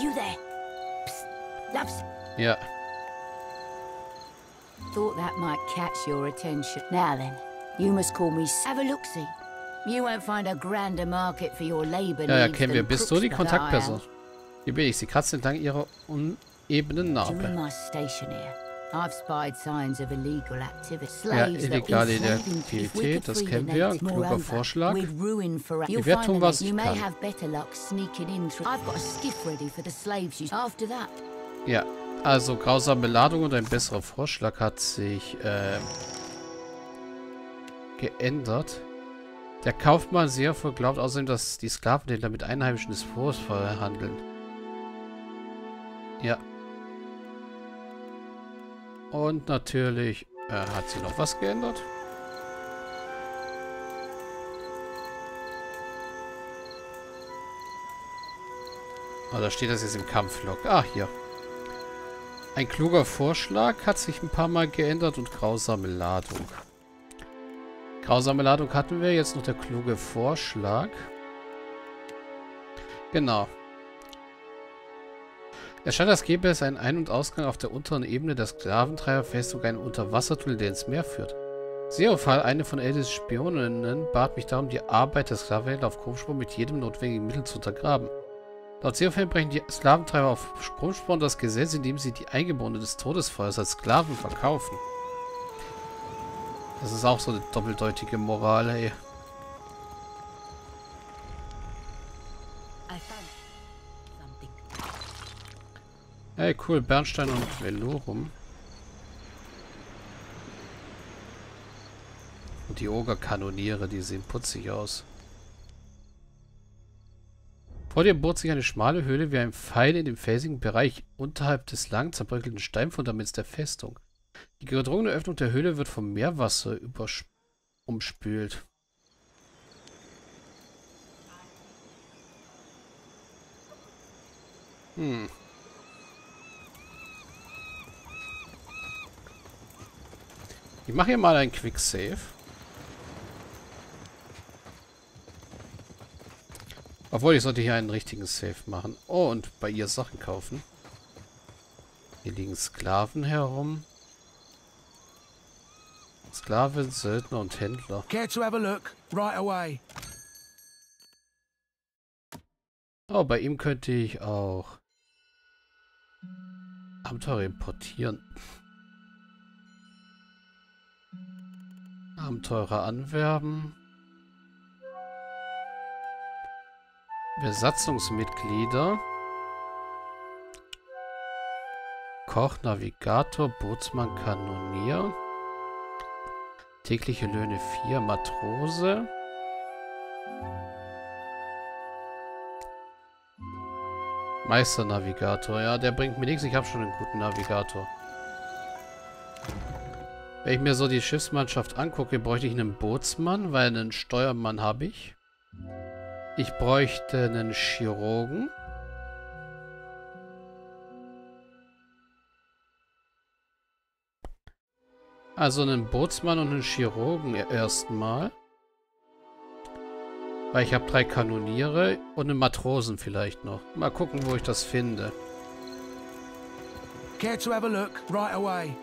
You there? Psst, loves. Ja. Thought that might catch your attention. Now then, you must call me. Have a look, see. You won't find a grander market for your labor Ja, ja, kennen wir. Bist du die Crookston that I am. Kontaktperson? Hier bin ich. Sie kratzt entlang ihrer unebenen Narbe. My station here, I've spied signs of illegal activity. Ja, illegale Identität, das kennen wir. Ein kluger Vorschlag. tun, them was ich kann. Ja, also grausame Ladung und ein besserer Vorschlag hat sich äh, geändert. Der Kaufmann Seerfuhr glaubt außerdem, dass die Sklavenhändler mit Einheimischen des Forts verhandeln. Ja. Und natürlich äh, hat sie noch was geändert. Ah, da steht das jetzt im Kampflog. Ah, hier. Ein kluger Vorschlag hat sich ein paar Mal geändert und grausame Ladung. Grausame Ladung hatten wir, jetzt noch der kluge Vorschlag. Genau. Es scheint, als gäbe es einen Ein- und Ausgang auf der unteren Ebene der Sklaventreiberfestung, einen Unterwassertunnel, der ins Meer führt. Seofal, eine von Eldis Spioninnen, bat mich darum, die Arbeit der Sklavenhändler auf Krummspur mit jedem notwendigen Mittel zu untergraben. Laut Seofan brechen die Sklaventreiber auf Krummspur das Gesetz, indem sie die Eingeborenen des Todesfeuers als Sklaven verkaufen. Das ist auch so eine doppeldeutige Moral, ey. Hey, cool. Bernstein und Velorum. Und die Ogerkanoniere, die sehen putzig aus. Vor dir bohrt sich eine schmale Höhle wie ein Pfeil in dem felsigen Bereich unterhalb des lang zerbröckelten Steinfundaments der Festung. Die gedrungene Öffnung der Höhle wird vom Meerwasser umspült. Hm. Ich mache hier mal ein Quick Save. Obwohl, ich sollte hier einen richtigen Save machen. Oh, und bei ihr Sachen kaufen. Hier liegen Sklaven herum. Sklave, Söldner und Händler. Care to have a look? Right away. Oh, bei ihm könnte ich auch Abenteuer importieren. Abenteurer anwerben. Besatzungsmitglieder. Koch, Navigator, Bootsmann, Kanonier. Tägliche Löhne 4, Matrose. Meisternavigator. Ja, der bringt mir nichts. Ich habe schon einen guten Navigator. Wenn ich mir so die Schiffsmannschaft angucke, bräuchte ich einen Bootsmann, weil einen Steuermann habe ich. Ich bräuchte einen Chirurgen. Also einen Bootsmann und einen Chirurgen e- erstmal. Weil ich habe drei Kanoniere und einen Matrosen vielleicht noch. Mal gucken, wo ich das finde. Care to have a look? Right away.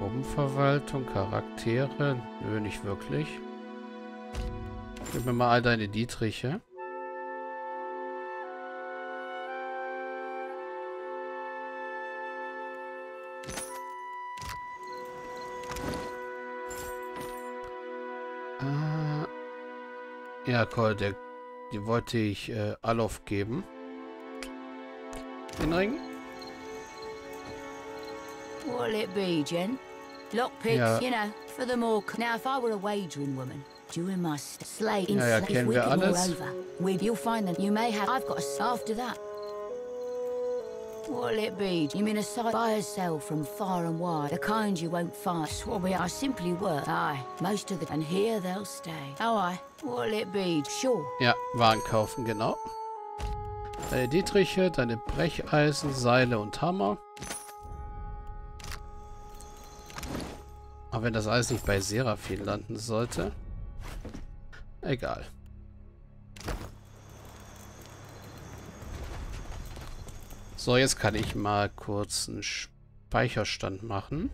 Gruppenverwaltung, Charaktere. Nö, nicht wirklich. Gib mir mal all deine Dietriche. Äh, ja, Cole, der, die wollte ich äh, Alof geben. Den Ring? What'll it be, Jen? Lockpicks, Ja. you know, for the more. Now, if I were a wagering woman, during my slate in Ja, ja, slate, kennen wir alles. we, you'll find that you may have. I've got a after that. What'll it be? You mean a sight by or sell from far and wide, the kind you won't find. Swabby, I simply work. Aye, most of the and here they'll stay. Oh, aye. What'll it be? Sure. Ja, Waren kaufen, genau. Deine Dietriche, deine Brecheisen, Seile und Hammer. Auch wenn das alles nicht bei Seraphim landen sollte. Egal. So, jetzt kann ich mal kurz einen Speicherstand machen.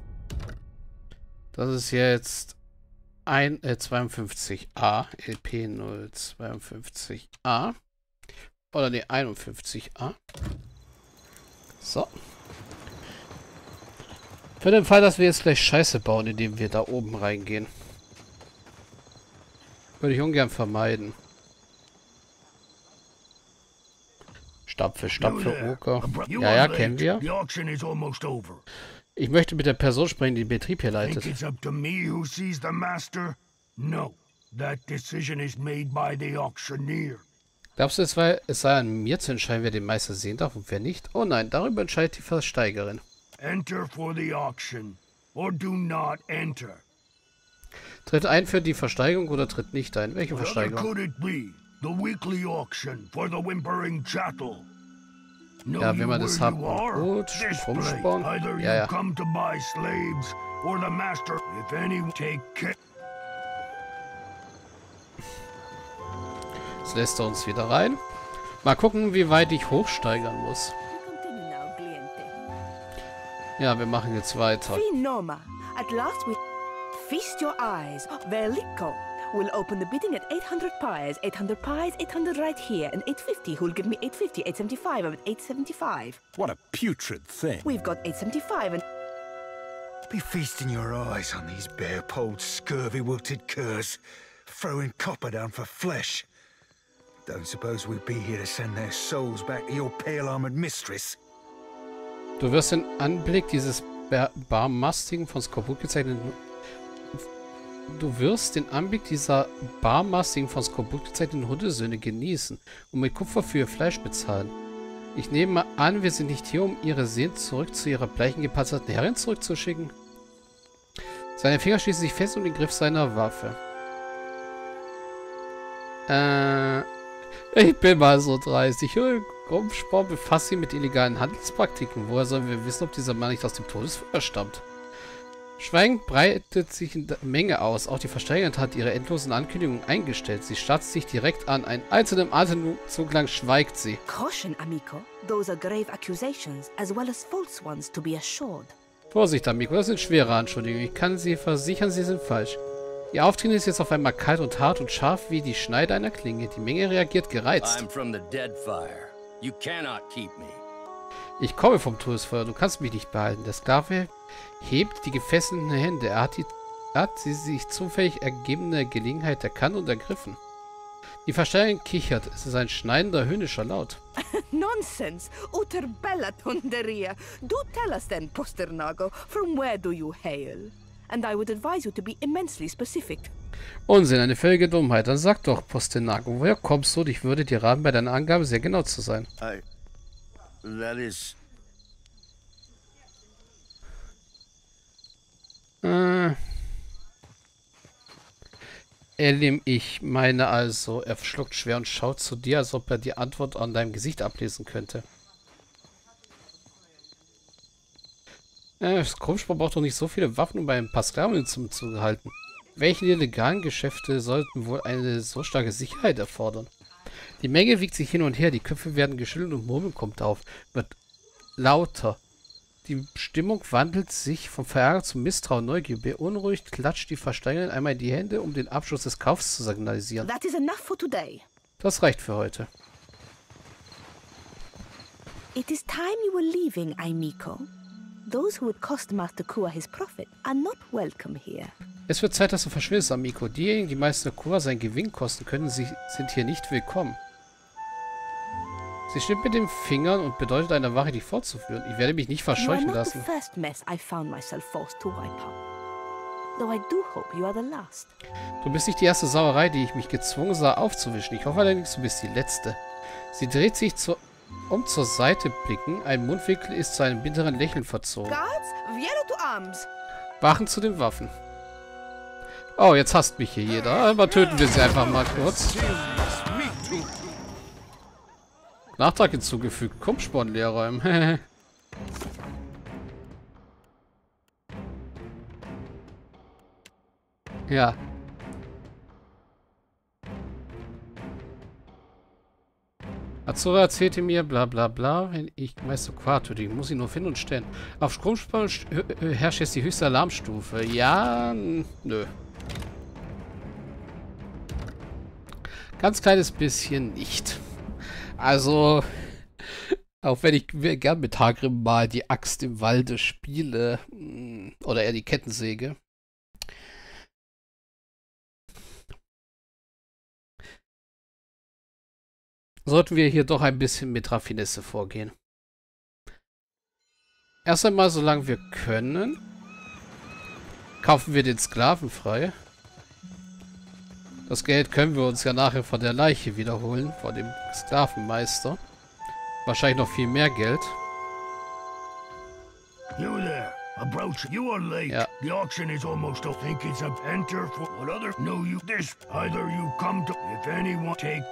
Das ist jetzt äh, 52a, LP052a. Oder ne, 51a. So. Für den Fall, dass wir jetzt gleich Scheiße bauen, indem wir da oben reingehen. Würde ich ungern vermeiden. Stapfe, Stapfe, Oker. Ja, ja, kennen wir. Ich möchte mit der Person sprechen, die den Betrieb hier leitet. Glaubst du, es, war, es sei an mir zu entscheiden, wer den Meister sehen darf und wer nicht? Oh nein, darüber entscheidet die Versteigerin. Enter for the auction, or do not enter. Tritt ein für die Versteigerung oder tritt nicht ein? Welche Versteigerung? could it be? The weekly auction for the whimpering chattel. Ja, wenn man das hat, gut, rumsparen. Ja, ja. come to buy slaves, or the master, if any, take care. Jetzt lässt er uns wieder rein. Mal gucken, wie weit ich hochsteigern muss. Continue now, cliente. Ja, wir machen jetzt weiter. Finoma. At last we feast your eyes. Velico. We'll open the bidding at 800 pies. 800 pies, 800 right here, and 850. Who'll give me 850, 875, I'm at 875. What a putrid thing. We've got 875 and Be feasting your eyes on these bare-polled, scurvy-wilted curs, throwing copper down for flesh. Don't suppose we'd be here to send their souls back to your pale-armored mistress? Du wirst den Anblick dieses bar barmastigen, von Skorbut gezeichneten... Du wirst den Anblick dieser barmastigen, von Skorbut gezeichneten Hundesöhne genießen und mit Kupfer für ihr Fleisch bezahlen. Ich nehme an, wir sind nicht hier, um ihre Seelen zurück zu ihrer bleichen gepanzerten Herrin zurückzuschicken. Seine Finger schließen sich fest um den Griff seiner Waffe. Äh... Ich bin mal so dreistig. Rumsport befasst sich mit illegalen Handelspraktiken. Woher sollen wir wissen, ob dieser Mann nicht aus dem Todesfeuer stammt? Schweigen breitet sich in der Menge aus. Auch die Versteigerin hat ihre endlosen Ankündigungen eingestellt. Sie starrt sich direkt an. Ein einzelnen Atemzug lang schweigt sie. caution, amico. Those are grave accusations, as well as false ones, to be assured. Vorsicht, Amico, das sind schwere Anschuldigungen. Ich kann Sie versichern, sie sind falsch. Ihr Auftreten ist jetzt auf einmal kalt und hart und scharf wie die Schneide einer Klinge. Die Menge reagiert gereizt. I'm from the Deadfire. You cannot keep me. Ich komme vom Todesfeuer, du kannst mich nicht behalten. Der Sklave hebt die gefesselten Hände. Er hat, die, hat die sich zufällig ergebene Gelegenheit erkannt und ergriffen. Die Versteigerung kichert. Es ist ein schneidender, höhnischer Laut. Nonsense! Uter bella tonderia. Do tell us then, Posternago, from where do you hail? And I would advise you to be immensely specific. Unsinn, eine völlige Dummheit. Dann sag doch, Postenago, woher kommst du? Ich würde dir raten, bei deiner Angabe sehr genau zu sein. I. That is. Äh. Elim, ich meine also, er schluckt schwer und schaut zu dir, als ob er die Antwort an deinem Gesicht ablesen könnte. Äh, Krummspur braucht doch nicht so viele Waffen, um bei ein paar Sklaven zu, zu halten. Welche illegalen Geschäfte sollten wohl eine so starke Sicherheit erfordern? Die Menge wiegt sich hin und her, die Köpfe werden geschüttelt und Murmeln kommt auf, wird lauter. Die Stimmung wandelt sich vom Verärger zum Misstrauen, Neugier. Beunruhigt klatscht die Versteigerin einmal in die Hände, um den Abschluss des Kaufs zu signalisieren. That is enough for today. Das reicht für heute. It is time you were leaving, Aimiko. Those who would cost Master Kua his profit are not welcome here. Es wird Zeit, dass du verschwindest, Amico. Diejenigen, die Meister Kura seinen Gewinn kosten können, sie sind hier nicht willkommen. Sie schnippt mit den Fingern und bedeutet einer Wache, dich fortzuführen. Ich werde mich nicht verscheuchen lassen. Du bist nicht die erste Sauerei, die ich mich gezwungen sah aufzuwischen. Ich hoffe allerdings, du bist die letzte. Sie dreht sich zur, um zur Seite blicken. Ein Mundwinkel ist zu einem bitteren Lächeln verzogen. Wachen zu den Waffen. Oh, jetzt hasst mich hier jeder. Aber töten wir sie einfach mal kurz. Nachtrag hinzugefügt. Kumpsporn leer räumen. ja. Azura erzählte mir, bla bla bla, wenn ich Meister Qua töte, ich muss ihn nur finden und stellen. Auf Stromspann herrscht jetzt die höchste Alarmstufe. Ja, nö. Ganz kleines bisschen nicht. Also, auch wenn ich gern mit Hagrim mal die Axt im Walde spiele, mm, oder eher die Kettensäge, sollten wir hier doch ein bisschen mit Raffinesse vorgehen. Erst einmal, solange wir können, kaufen wir den Sklaven frei. Das Geld können wir uns ja nachher von der Leiche wiederholen, von dem Sklavenmeister. Wahrscheinlich noch viel mehr Geld. You there. Approach. You are late. Yeah. The auction is almost over. Think it's a enter for what other? No, you. This. Either you come to. If anyone take.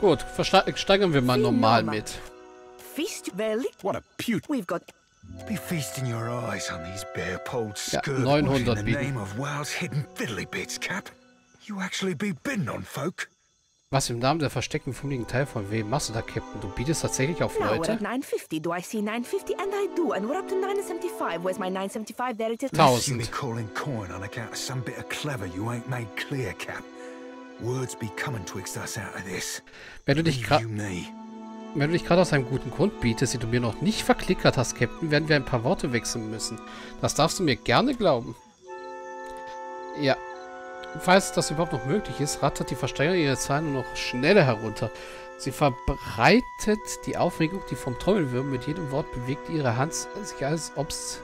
Gut, steigern wir mal normal mit. Feast belly. What a pute. We've got Be feasting your eyes on these bare-poled Ja, scurvy 900 in the bieten. name of Wild's hidden fiddly bits, Cap. You actually be bidding on folk? Was im Namen der versteckten fummeligen Teil von wem machst du da, Captain? Du bietest tatsächlich auf Leute? at 950. Do I see 950? And I do. And we're up to 975. Where's my 975? There it is. Guess You be 1000. calling coin on account of some bit of clever you ain't made clear, Cap. Wenn du dich gerade. Wenn du dich gerade aus einem guten Grund bietest, den du mir noch nicht verklickert hast, Captain, werden wir ein paar Worte wechseln müssen. Das darfst du mir gerne glauben. Ja. Falls das überhaupt noch möglich ist, rattert die Versteigerung ihre Zahlen nur noch schneller herunter. Sie verbreitet die Aufregung, die vom Trommelwirbel mit jedem Wort bewegt ihre Hand sich, als ob's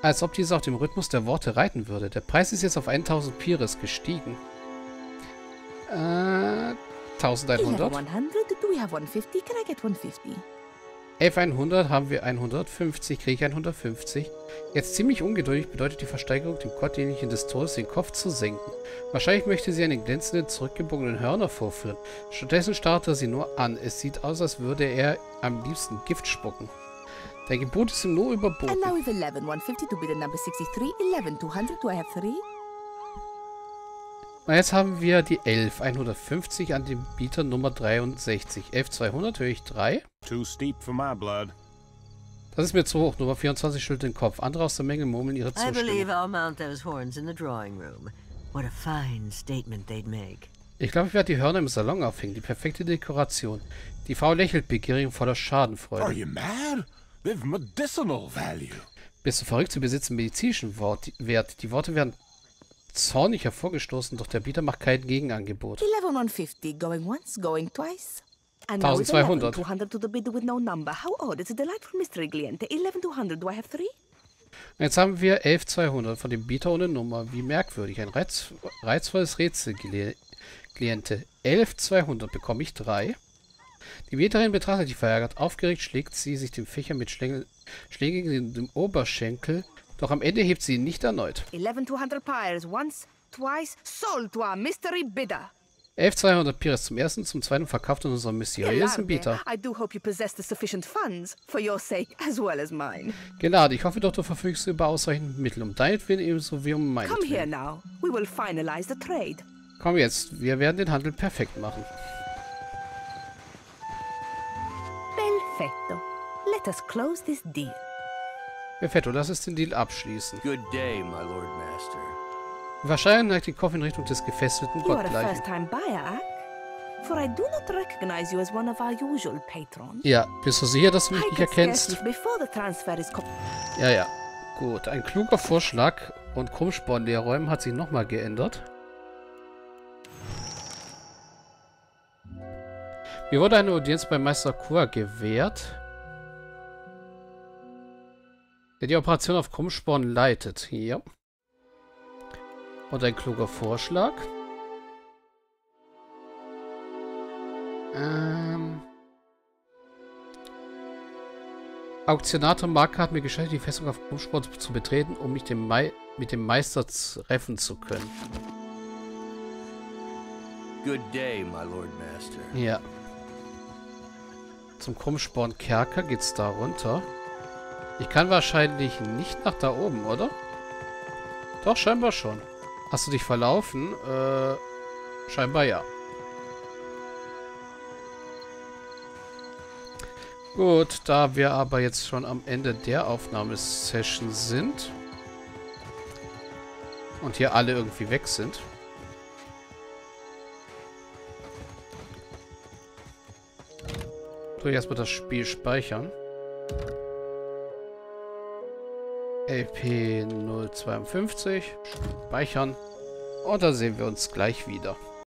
als ob diese auf dem Rhythmus der Worte reiten würde. Der Preis ist jetzt auf 1000 Pires gestiegen. Äh, 1100. 1100 haben wir 150, kriege ich 150. Jetzt ziemlich ungeduldig bedeutet die Versteigerung, dem Gottdienerchen des Todes den Kopf zu senken. Wahrscheinlich möchte sie einen glänzenden, zurückgebogenen Hörner vorführen. Stattdessen starrt er sie nur an. Es sieht aus, als würde er am liebsten Gift spucken. Dein Gebot ist ihm nur überboten. 11, 150 to be the number 63, 11, 200, do I have 3? Na, jetzt haben wir die 11.150 an den Bieter Nummer 63. 11.200 höre ich 3. Too steep for my blood. Das ist mir zu hoch. Nummer 24 schüttelt den Kopf. Andere aus der Menge murmeln ihre Zustimmung. Ich glaube, ich werde die Hörner im Salon aufhängen. Die perfekte Dekoration. Die Frau lächelt begierig und voller Schadenfreude. Are you mad? They've medicinal value. Bist du verrückt? Sie besitzen medizinischen Wort Wert. Die Worte werden zornig hervorgestoßen, doch der Bieter macht kein Gegenangebot. 11 150. Going once, going twice. And now it's 1200. 11 200 to the bid with no number. How odd. It's a delightful mystery, cliente. 11 200. Do I have three? Und jetzt haben wir 11200 von dem Bieter ohne Nummer. Wie merkwürdig. Ein reiz reizvolles Rätsel, Kliente. 11200 bekomme ich drei. Die Bieterin betrachtet die verärgert. Aufgeregt schlägt sie sich den Fächer mit Schlängel, Schlägen in den Oberschenkel. Doch am Ende hebt sie ihn nicht erneut. 11 200 pyres. Once, twice, sold to a mystery bidder. 11200 Pires zum ersten, zum zweiten verkauft an unseren mysteriösen Bieter. Gnade, ich hoffe doch, du verfügst über ausreichend Mittel, um deinetwillen ebenso wie um Come here meinetwillen. now. We will finalize the trade. Komm jetzt, wir werden den Handel perfekt machen. Perfetto. Let us close this deal. Perfetto, lass uns den Deal abschließen. Good day, my Lord Master. Wahrscheinlich neigt den Kopf in Richtung des gefesselten Gottgleichen. first-time buyer, Ak. For I do not recognize you as one of our usual patrons. Ja, bist du sicher, dass du mich nicht erkennst? scarce before the transfer is com- Ja, ja. Gut, ein kluger Vorschlag und Krummsporn leer räumen hat sich nochmal geändert. Mir wurde eine Audienz bei Meister Kua gewährt, der die Operation auf Krummsporn leitet. Hier. Und ein kluger Vorschlag. Ähm... Auktionator Marke hat mir gestattet, die Festung auf Krummsport zu betreten, um mich dem mit dem Meister treffen zu können. Good day, my Lord Master. Ja. Zum Krummsporn Kerker geht's da runter. Ich kann wahrscheinlich nicht nach da oben, oder? Doch, scheinbar schon. Hast du dich verlaufen? Äh, scheinbar ja. Gut, da wir aber jetzt schon am Ende der Aufnahmesession sind und hier alle irgendwie weg sind, tue ich erstmal das Spiel speichern. LP 052 speichern und dann sehen wir uns gleich wieder.